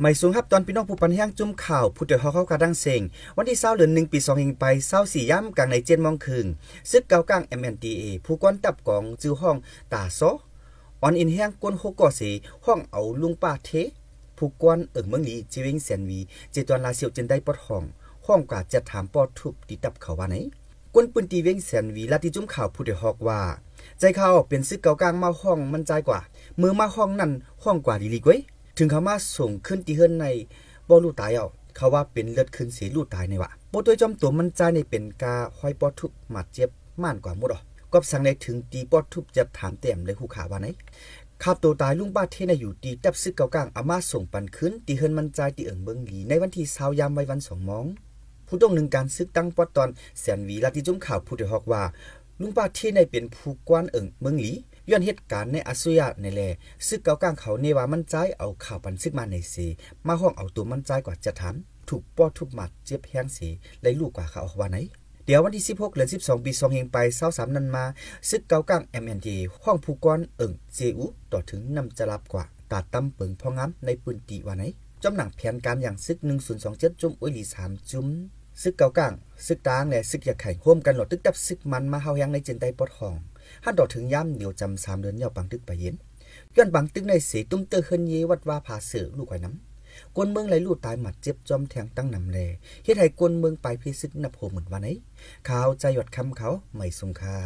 ไม่สูงครับตอนพี่น้องผู้ปันแห้งจุ่มข่าวผู้เดือดเขาเข้ากระดังเซงวันที่เศร้าเดือนหนึ่งปีสองเฮงไปเศร้าสี่ย่ำกลางในเจ็ดมองคืนซึกเกากลาง MNDA ผู้ก้อนตับกองจื้อห้องตาโซออนอินแห้งก้นโคก่อสีห้องเอาลุงป้าเทผู้ก้อนเอิงเมืองลีจีวิงเสียนวีเจตวนลาเซียวจนได้ปอดห้อง ห้องกาจะถามปอดทุบตีตับเขาว่าไหนก้นปืนตีเวงเสียนวีลาที่จุ่มข่าวผู้เดือดฮอกว่า ใจเขาเป็นซึกเกากลางมาห้องมันใจกว่ามือมาห้องนั่นห้องกว่าดีลีกว้ย ถึงเขามาส่งขึ้นที่เฮือนในบ่รู้ตายเอาเขาว่าเป็นเลือดขึ้นสีรู้ตายในวะบ่ตัวจอมตัวมันใจในเป็นกาห้อยปอทุบหมัดเจ็บม่านกว่าหมดอะก็สั่งในถึงตีปอทุบจะถามเต็มเลยหูขาว่าไหนขับตัวตายลุงบ้าเทนอยู่ตีตับซึกเกากลางอามาส่งปันขึ้นตีเฮือนมันใจตีเอิงเบิงหลีในวันที่เช้ายามไว้วันสองมอง ผู้ต้องหนึ่งการซึกตั้งปอดตอนแสนวีลาที่จุ่มข่าวผู้เดฮอกว่าลุงป้าเทในเป็นผู้กวนเอิงเมืองหลี ย้อนเหตุการณ์ในอาซุยะในแลซึกเกากลางเขาเนว่ามันใจเอาข่าวปันซึกมาในสีมาห้องเอาตัวมันใจกว่าจะถามถูกป้อทุบหมัดเจ็บแห้งสีเลยลูกกว่าเขาออกว่าไหนเดี๋ยววันที่ 16เดือน12 ปี2เฮงไป23นั้นมา ซึกเกากลาง MNT ห้องผู้กวนเอิ่งเจอุต่อถึงนำจะรับกว่าตาตั้มเปิงพองำในปืนตีว่าไหนจำหนังแผนการอย่างซึก1027จุ่มอุยหลี3จุ่ม ซึกเกาก้างซึกตางและซึกอยากไข่ควมกันหลดตึกตับซึกมันมาเฮายังในจินใต้ปอดห้องฮัดดอกถึงย่ำเหนียวจำสามเดือนยาวปังตึกไปเย็นย้อนปังตึกในสีตุ้มเตอเฮินเยวัดว่าผาเสือลูกไข่น้ำกวนเมืองไหลลูดตายหมัดเจ็บจอมแทงตั้งนำแลเฮ็ดให้กวนเมืองไปพิซึกนับโหเหมือนวันไหนข่าวใจหยดคำเขาไม่สงค่า